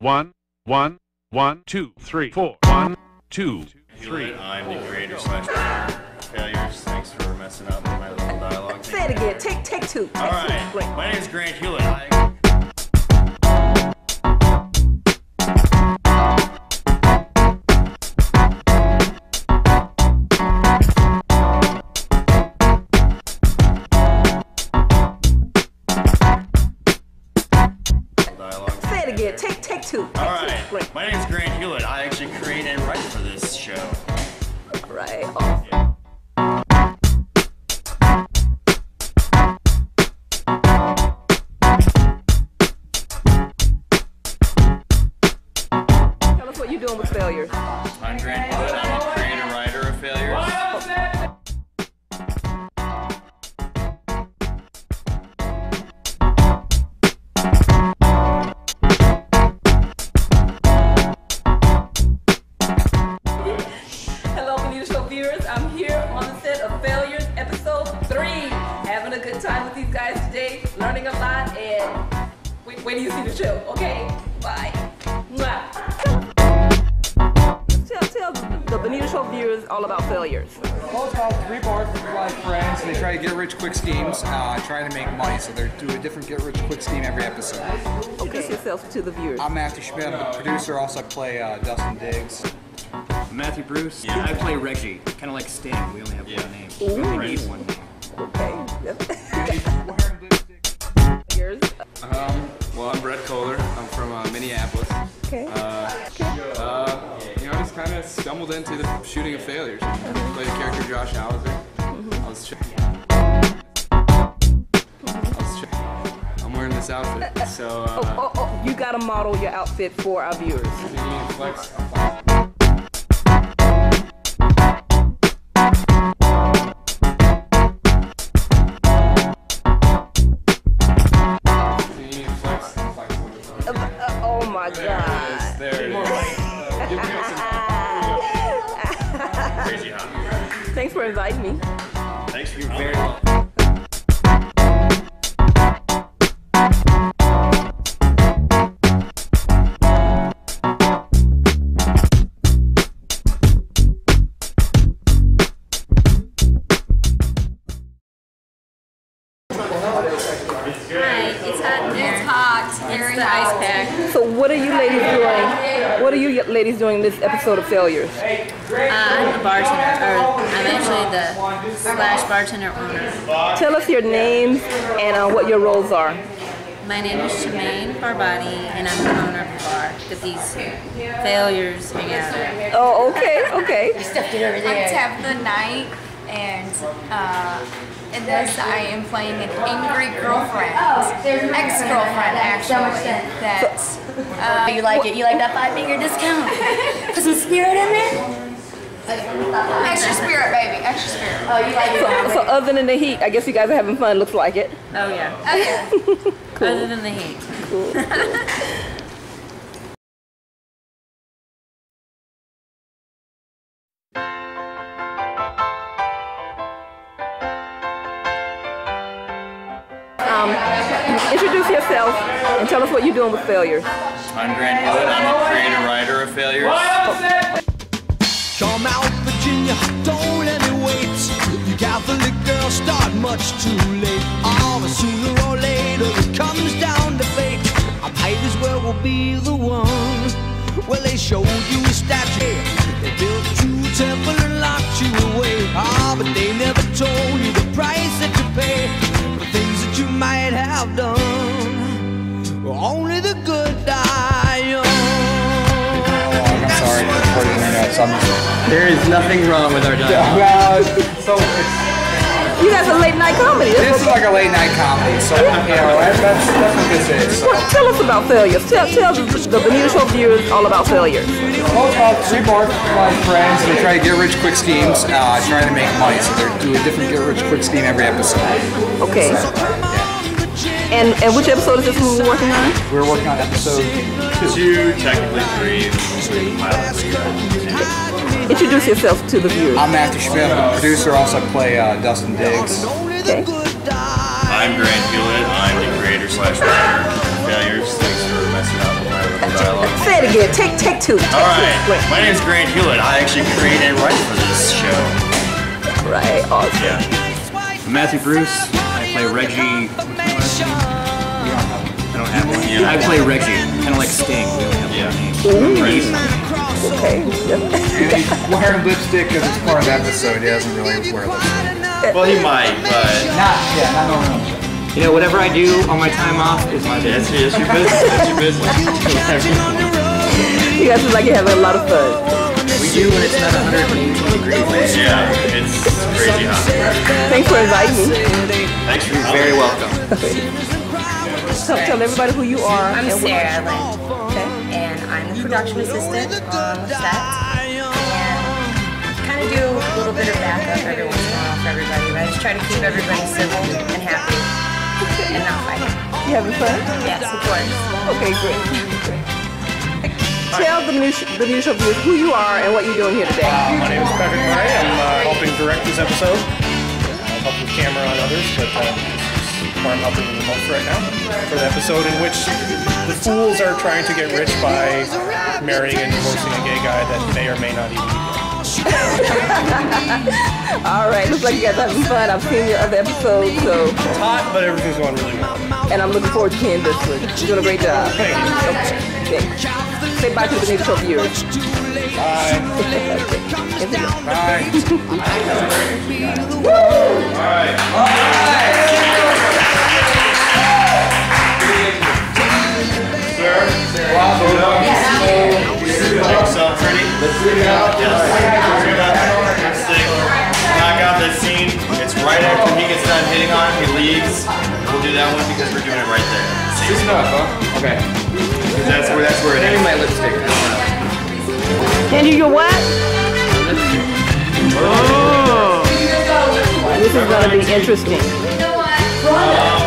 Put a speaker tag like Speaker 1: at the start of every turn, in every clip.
Speaker 1: One, one, one, two, three, four. One, two, three.
Speaker 2: I'm the creator slash failures. Thanks for messing up my little dialogue.
Speaker 3: Say it again. Take take two. Take
Speaker 2: All
Speaker 3: two.
Speaker 2: right.
Speaker 3: Great.
Speaker 2: My name is Grant
Speaker 3: Hulett. What you're doing with failures.
Speaker 2: I'm Grant Hulett. I'm the creator writer of failures.
Speaker 4: Trying to make money. So they're doing a different get rich quick scheme every episode.
Speaker 3: Introduce yourself to the viewers.
Speaker 4: I'm Matthew Schmitt. I'm the producer. Also, I play uh, Dustin Diggs.
Speaker 5: Matthew Bruce.
Speaker 2: Yeah.
Speaker 5: I play Reggie. Kind of like Sting. We only have
Speaker 2: Yeah.
Speaker 5: one name. We only need one name.
Speaker 3: Okay. Yep. Yours.
Speaker 6: Um, well, I'm Brett Kohler. I'm from uh, Minneapolis.
Speaker 3: Okay.
Speaker 6: Uh, uh, you know, I just kind of stumbled into the shooting of failures. Played the character Josh Hauser. I was. This outfit, so uh,
Speaker 3: Oh, oh, you gotta model your outfit for our viewers.
Speaker 6: you need to flex. You need to flex. flex.
Speaker 3: Uh, uh, oh my God.
Speaker 6: There it is. Give me some-
Speaker 2: Crazy, huh?
Speaker 3: Thanks for inviting me.
Speaker 2: Thanks for coming.
Speaker 7: Hi,
Speaker 3: episode of Failures?
Speaker 7: Uh, I'm the bartender, or I'm actually the slash bartender owner.
Speaker 3: Tell us your names and uh, what your roles are.
Speaker 7: My name is Chamane Barbattie, and I'm the owner of the bar that these failures hang out at.
Speaker 3: Oh, okay, okay.
Speaker 8: I'm Tabitha Knight, and uh, in this I am playing an angry girlfriend, ex-girlfriend actually. That uh,
Speaker 9: You like it? You like that five finger discount? Put some spirit in there?
Speaker 8: extra spirit, baby, extra spirit.
Speaker 9: Oh, you like it?
Speaker 3: So, other than the heat, I guess you guys are having fun. Looks like it.
Speaker 7: Oh yeah.
Speaker 8: Okay.
Speaker 7: Other than the heat.
Speaker 3: Cool. cool. and tell us what you're doing with failures.
Speaker 2: I'm Grant Hulett. I'm the creator writer of failures.
Speaker 10: Come out, Virginia, don't let me wait. You Catholic girls start much too late. Oh, but sooner or later it comes down to fate. I might as well will be the one. Well, they showed you a statue.
Speaker 5: There is nothing wrong with our dialogue.
Speaker 4: well, it's- so it's,
Speaker 3: You guys are late night comedy.
Speaker 4: This is like a late night comedy. So you know that's, that's, that's what this is. So.
Speaker 3: What, tell us about failures. Tell, tell the, the Benita Show viewers all about failures.
Speaker 4: Well, it's about three bars with like friends. They try to get rich quick schemes, uh, trying to make money. So they're doing a different get rich quick scheme every episode.
Speaker 3: Okay. And and which episode is this one we're working on?
Speaker 4: We're working on episode
Speaker 2: Two, technically three, including the pilot.
Speaker 3: Introduce yourself to the viewers.
Speaker 4: I'm Matthew Schmitt. I'm the producer. Also, play uh, Dustin Diggs.
Speaker 3: Okay.
Speaker 2: I'm Grant Hulett. I'm the creator slash writer of failures. Thanks for messing up with my little dialogue.
Speaker 3: say it again. Take take two. Take
Speaker 2: All right.
Speaker 3: two.
Speaker 2: My name is Grant Hulett. I actually created and write for this show.
Speaker 3: Right. Awesome.
Speaker 2: Yeah.
Speaker 11: I'm Matthew Bruce. I play Reggie. I don't have one.
Speaker 2: Yeah.
Speaker 11: I play Reggie, kind of like Sting. We only have one name.
Speaker 3: Okay.
Speaker 4: And he's wearing lipstick because it's part of the episode. He doesn't really wear lipstick.
Speaker 2: Well, he might, but
Speaker 4: Not, yeah, not normally.
Speaker 11: You know, whatever I do on my time off is my
Speaker 2: that's,
Speaker 11: business.
Speaker 2: that's your business. That's your business.
Speaker 3: You guys look like you're having a lot of fun.
Speaker 11: We do when it's not 118 degrees.
Speaker 2: yeah, it's crazy hot.
Speaker 3: Thanks for inviting me.
Speaker 2: Thanks for
Speaker 11: You're very welcome.
Speaker 3: Tell, tell everybody who you are.
Speaker 7: I'm Sarah production assistant on the set. And kind of do a little bit of backup every once in a while for everybody, but I just try to keep everybody civil and happy and not fighting.
Speaker 3: You having fun?
Speaker 7: Yes, of course.
Speaker 3: Okay, great. Tell the new the new show viewers who you are and what you're doing here today.
Speaker 12: My name is Patrick Murray. I'm uh, helping direct this episode. I've helped with camera on others, but uh, this is where I'm helping with the most right now for the episode in which the fools are trying to get rich by marrying and divorcing a gay guy that may or may not even be gay.
Speaker 3: All right, looks like you guys are having fun. I've seen your other episodes, so
Speaker 12: It's hot, but everything's going really well.
Speaker 3: and I'm looking forward to seeing this one. You're doing a great job.
Speaker 12: Thank you.
Speaker 3: Okay. Say bye to the new show viewers.
Speaker 12: Bye.
Speaker 3: Bye.
Speaker 2: So pretty. Knock out that scene. It's right after he gets done hitting on him. He leaves. We'll do that one because we're doing it right there.
Speaker 4: Enough, huh? Okay.
Speaker 2: That's where that's where it is.
Speaker 11: my.
Speaker 3: And you your what? Oh. This is gonna be interesting. You guys are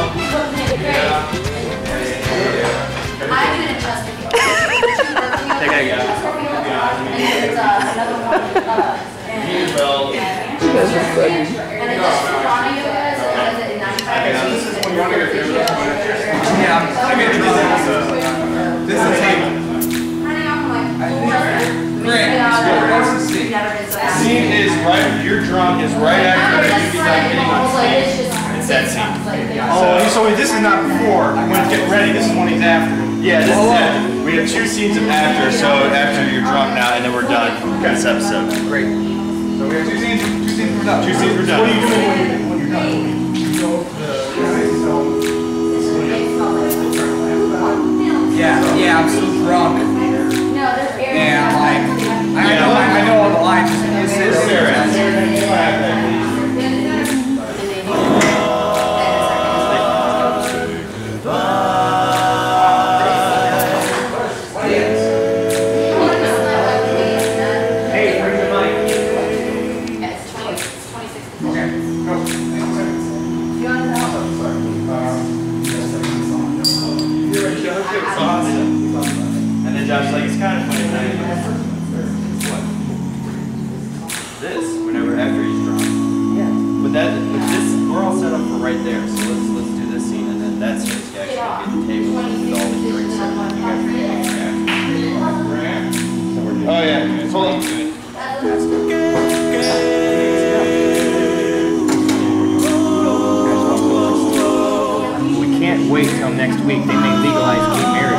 Speaker 12: Oh, so this is not before. When it's getting ready, this is when he's after.
Speaker 2: Yeah, this is it. We have two scenes of after, so after you're drunk now, and then we're done with this episode.
Speaker 4: Great. So we have two scenes, two scenes we're done.
Speaker 2: Two scenes we're done.
Speaker 12: What are you doing when you- when you're done?
Speaker 4: Yeah, yeah, I'm still drunk. And like, I know, I know all the lines. Just this is.
Speaker 2: This, whenever after he's drunk. Yeah. But that, but this, we're all set up for right there. So let's let's do this scene, and then that scene is actually gonna the table with all the drinks. and you guys can- Oh yeah. Hold on.
Speaker 11: We can't wait till next week. They may legalize gay marriage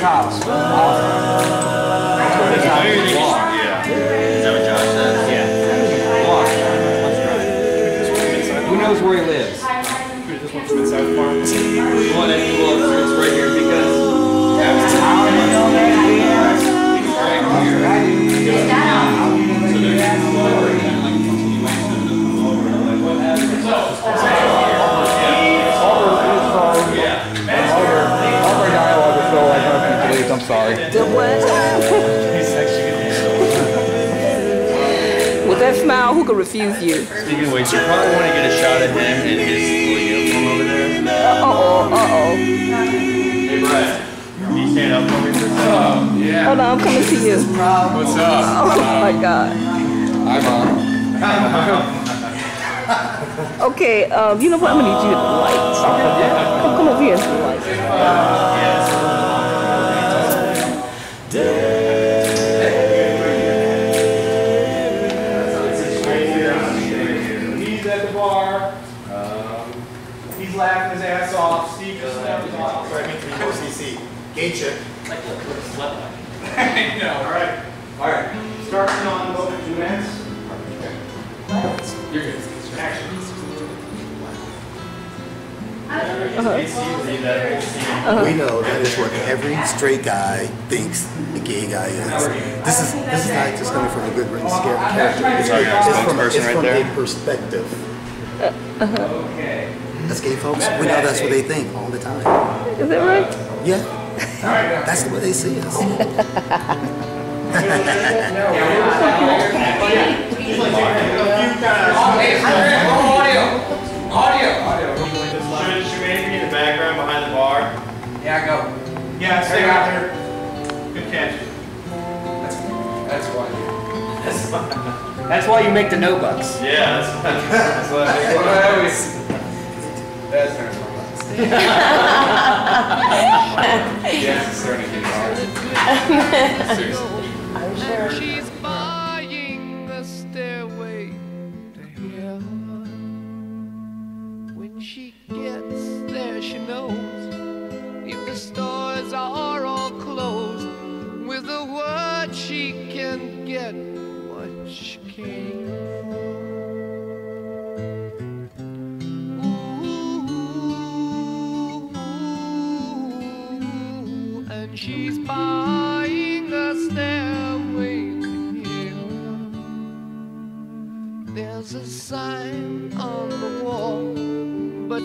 Speaker 4: his house. Awesome. Let's go to his house.
Speaker 2: Yeah. Is that what Josh says?
Speaker 11: Yeah. Walk. Let's drive. Who knows where he lives?
Speaker 12: This one's from inside the farm.
Speaker 2: Well, then, well, it's right here
Speaker 3: smile, who could refuse you?
Speaker 2: Speaking of which, you probably want to get a shot at him in his little uniform over there.
Speaker 3: Uh oh, uh oh.
Speaker 2: Hey, Brett. Can you stand up for me for a second?
Speaker 4: Yeah.
Speaker 3: Hold on, I'm coming to you.
Speaker 4: What's up?
Speaker 3: Oh my god.
Speaker 4: Hi, mom.
Speaker 3: Okay, um, you know what? I'm gonna need you to light. Come, come over here
Speaker 13: We know that is what every straight guy thinks a gay guy is. This is this is not just coming from a good written scare character. It's,
Speaker 2: Sorry,
Speaker 13: it's from,
Speaker 2: spokesperson
Speaker 13: it's
Speaker 2: right
Speaker 13: from
Speaker 2: there.
Speaker 13: a perspective. Uh, uh-huh.
Speaker 12: Okay.
Speaker 13: As gay folks, we know that's what they think all the time.
Speaker 3: Is that right?
Speaker 13: Yeah. That's the way they see us.
Speaker 4: That's why
Speaker 11: you make the no bucks.
Speaker 2: Yeah, that's, that's what I
Speaker 4: Well, I always. That's not my Yes, it's starting to get hard. Seriously.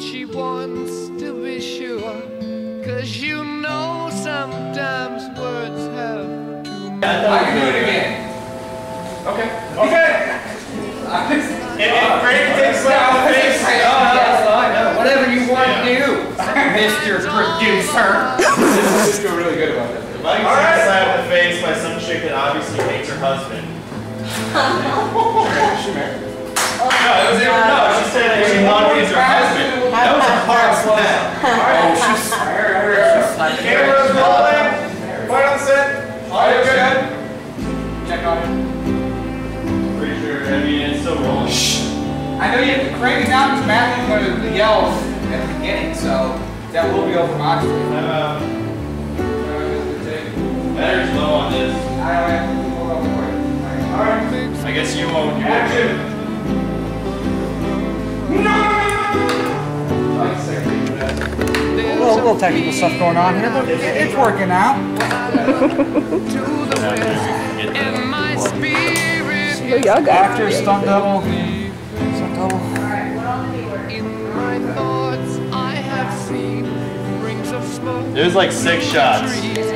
Speaker 14: She wants to be sure. Cause you know sometimes words have too
Speaker 4: I can do it again. Okay.
Speaker 12: Okay. If, if Greg takes it out of the face,
Speaker 11: Whatever you want to do, Mr. Producer.
Speaker 4: I feel really good about that.
Speaker 2: If I can see a slap in the face by some chick that obviously hates her husband. Oh, no, it was no, she said that she wanted his husband. That hard slap.
Speaker 12: Camera's rolling. Right on set. Audio good.
Speaker 4: Check it.
Speaker 2: Pretty sure, I mean, it's still rolling. Shh.
Speaker 4: I know you have to crank it down because Matthew's going to yell at the beginning, so that will be over obviously.
Speaker 2: Uh, battery's low on this.
Speaker 4: I don't have to hold up for it.
Speaker 2: I guess you won't. You won't.
Speaker 4: A little, little technical stuff going on here, but it, it's working out.
Speaker 14: And my spirit
Speaker 3: Look, y'all got
Speaker 4: Actor, stunt double, stunt double.
Speaker 14: in my thoughts I have seen rings of smoke
Speaker 2: There's like six shots.
Speaker 14: trees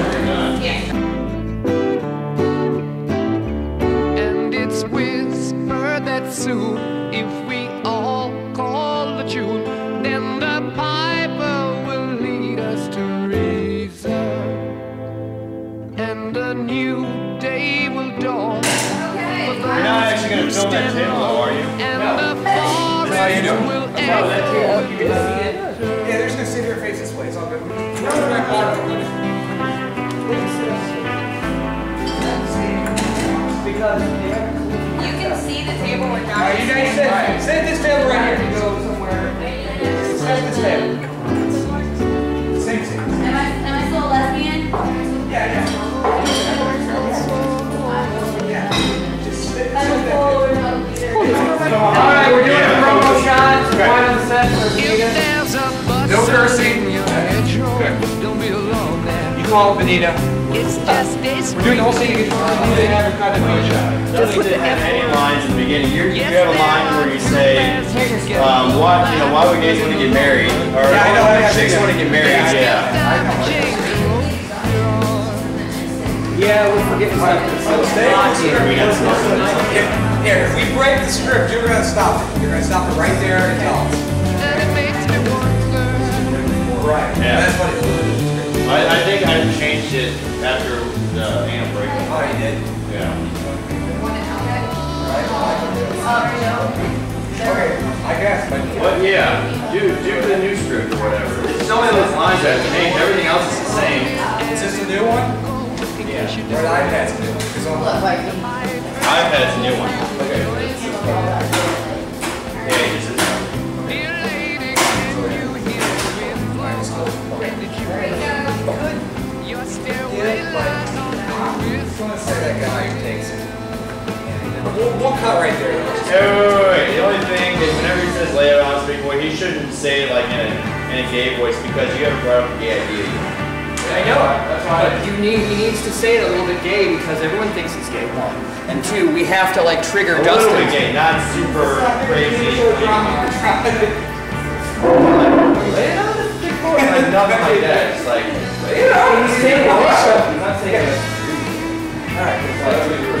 Speaker 4: right, you guys sit, sit at this table right here. You go somewhere. Sit at this table. Same seat.
Speaker 9: Am I, am I still a lesbian?
Speaker 4: Yeah, yeah. Just sit, sit
Speaker 9: I'm
Speaker 4: at that
Speaker 9: forward
Speaker 4: table.
Speaker 9: of leader.
Speaker 4: Alright, we're doing a promo shot. Right on the set
Speaker 14: If there's a bus
Speaker 4: No cursing.
Speaker 14: In your hedgerow, don't be alone there.
Speaker 4: You call it Benita. We're doing the whole thing You need to have a cut and finish it.
Speaker 2: Doesn't need to have any lines in the beginning. You're, you have a line where you say, um, what, you know, why would gays want to get married? Or
Speaker 4: Yeah, I know,
Speaker 2: why
Speaker 4: I
Speaker 2: would chicks want to get married?
Speaker 4: Yeah,
Speaker 2: Yeah.
Speaker 4: Yeah, we're forgetting stuff. If, here, if we break the script, you're gonna stop it. You're gonna stop it right there and tell us. Right.
Speaker 2: Yeah.
Speaker 4: That's what it is.
Speaker 2: I, I think I changed it after the anal break.
Speaker 4: Oh, you did?
Speaker 2: Yeah.
Speaker 4: Okay, I guess, but.
Speaker 2: But yeah, do, do the new script or whatever. It's only those lines that change. Everything else is the same.
Speaker 4: Is this the new one? Yeah. Or the iPad's new? 'Cause on-
Speaker 2: iPad's a new one.
Speaker 4: We'll, we'll cut right there.
Speaker 2: Hey, wait, wait, wait. The only thing is whenever he says lay it on speak boy, he shouldn't say it like in a, in a gay voice because you haven't brought up the gay idea yet.
Speaker 4: I know it, that's why.
Speaker 11: But you need, he needs to say it a little bit gay because everyone thinks he's gay, one. And two, we have to like trigger
Speaker 2: A
Speaker 11: Justin.
Speaker 2: little bit gay, not super crazy. Lay it on, straight Like nothing like that. It's like,
Speaker 4: He's saying it. He's not saying it. Oh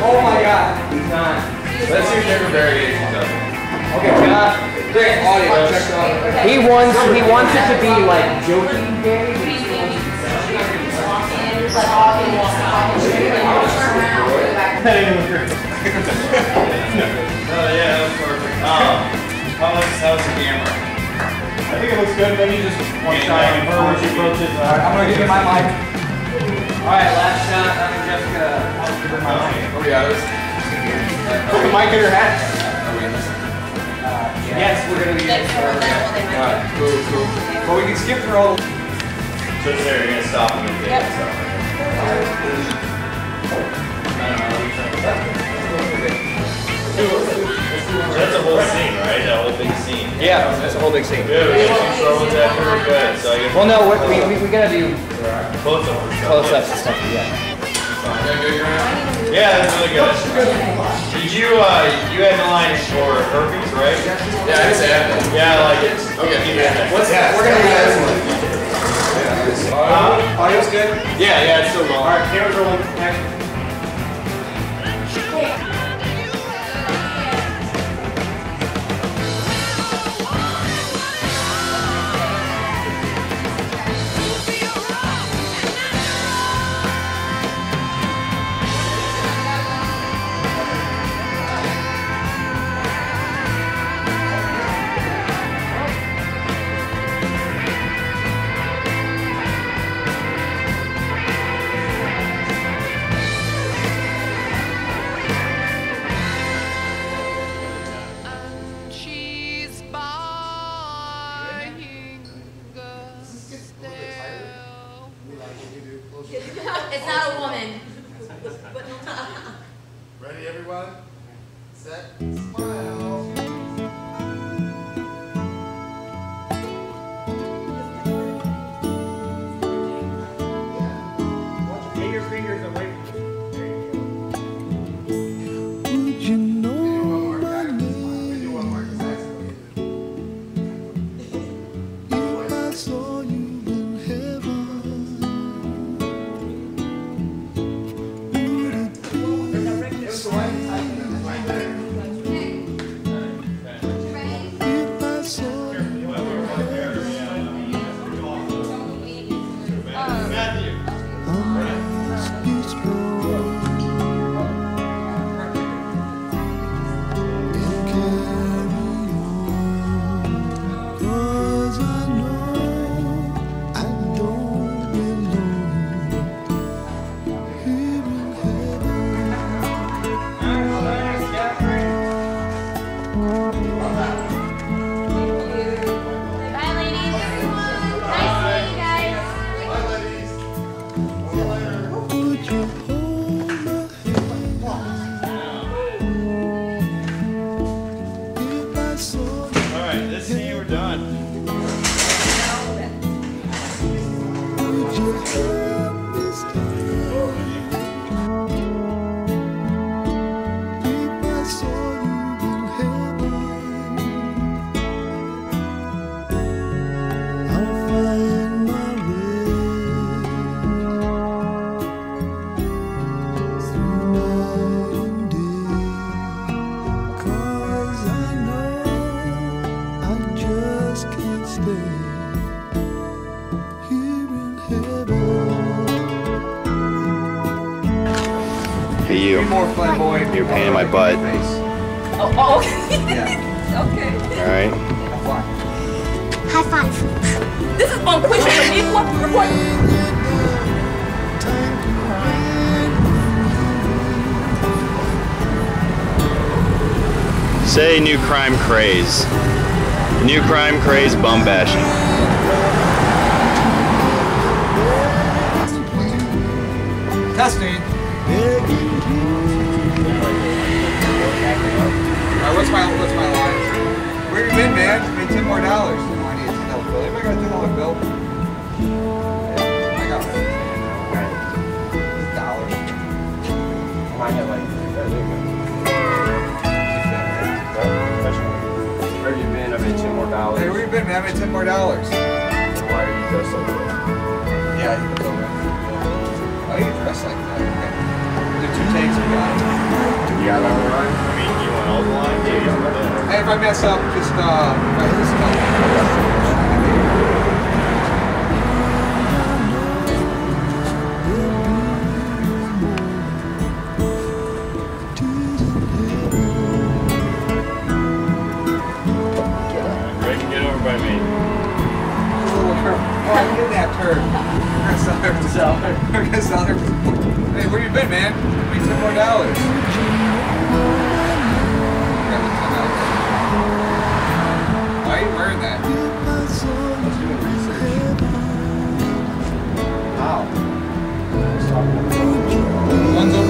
Speaker 11: not.
Speaker 2: let's hear different variations of it.
Speaker 4: Okay, uh, great audio, check out.
Speaker 11: He wants, he wants it to be like joking
Speaker 2: Oh yeah, that was perfect. Um, how was, how was the camera?
Speaker 14: I think it looks good. Maybe just one
Speaker 2: Yeah,
Speaker 14: shot.
Speaker 4: Alright, I'm gonna give you my mic.
Speaker 11: Alright, last shot on Jessica. I'll give my mic.
Speaker 6: Oh yeah.
Speaker 14: Put the mic in her hat.
Speaker 11: Uh, yes, we're gonna be.
Speaker 6: Alright, cool, cool.
Speaker 4: But we can skip through all the.
Speaker 2: So there, you're gonna stop him and take it. So. That's a whole scene, right? That whole big scene.
Speaker 11: Yeah, that's a whole big scene.
Speaker 2: Good. We should throw with that pretty good. So you
Speaker 11: Well, no, we, we, we, we gotta do
Speaker 2: close up.
Speaker 11: close-ups and stuff, yeah.
Speaker 2: Yeah, that's really good. Did you uh you had the line for herpes, right?
Speaker 6: Yeah, I just add that.
Speaker 2: Yeah, I like it.
Speaker 6: Okay.
Speaker 2: What's
Speaker 4: Yeah, we're gonna do this
Speaker 2: Uh,
Speaker 4: Audio's good?
Speaker 2: yeah, yeah, it's still going.
Speaker 14: Alright, cameras rolling. Action.
Speaker 15: If you.
Speaker 11: Be more flamboyant.
Speaker 2: You're pain in my butt.
Speaker 3: Oh, oh okay. okay.
Speaker 2: Alright?
Speaker 9: High five.
Speaker 3: This is on quick equal report.
Speaker 2: Say new crime craze. New crime craze bum bashing.
Speaker 4: Testing. What's my what's my line? Where you been, man? Me ten more dollars. Oh, I need a ten dollar bill. Anybody got a ten dollar bill? I got it. Dollar.
Speaker 2: Might have like Where you been? I made ten more dollars.
Speaker 4: Hey, where you been, man? I made ten more dollars.
Speaker 2: Why are you dressed like that?
Speaker 4: Yeah, you can in. Why are you dressed like that? Okay. The two takes we got.
Speaker 2: You got all the line? I mean, you want all the line? Yeah, you want the
Speaker 4: Hey, if I mess up, just uh, write this down.
Speaker 2: Ready get over by me.
Speaker 4: Oh, I get that turd. We're gonna sell her. Sell her. We're gonna sell her. Hey, where you been, man? Give me ten more dollars.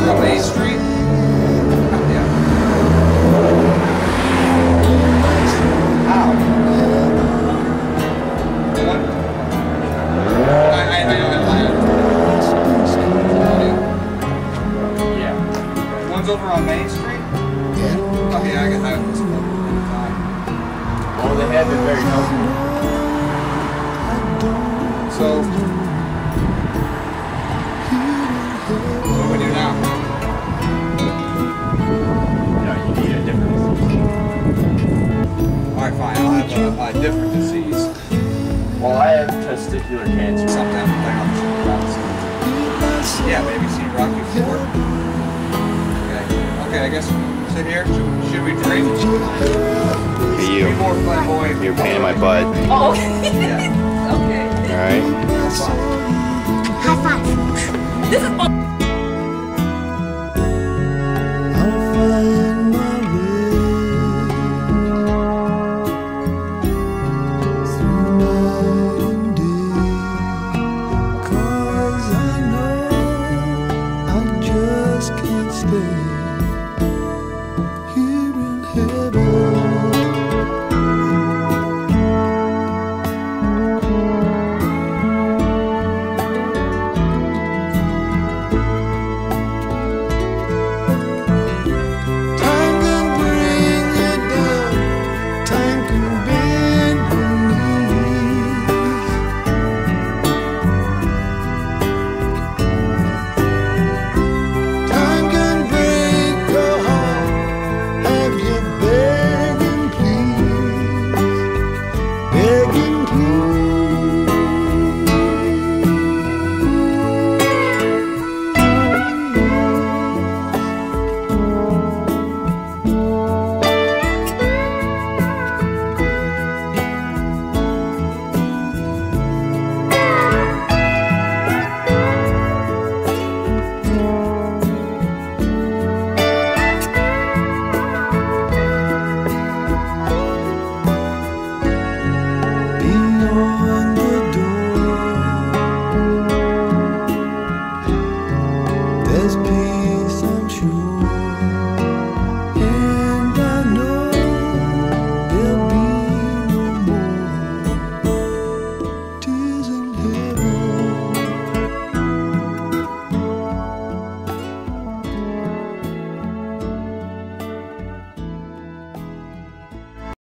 Speaker 4: Main Street. Over on Main Street? Yeah. Oh, I that.
Speaker 2: They have been very helpful.
Speaker 4: So,
Speaker 2: testicular cancer.
Speaker 4: Playing on the. Yeah, maybe see Rocky Four. Okay. Okay, I guess sit here. Should, should we drink?
Speaker 2: Hey you.
Speaker 4: Be more flamboyant.
Speaker 2: You're pain in my butt.
Speaker 3: Oh.
Speaker 4: yeah.
Speaker 3: Okay.
Speaker 2: All right.
Speaker 9: High five.
Speaker 3: This is.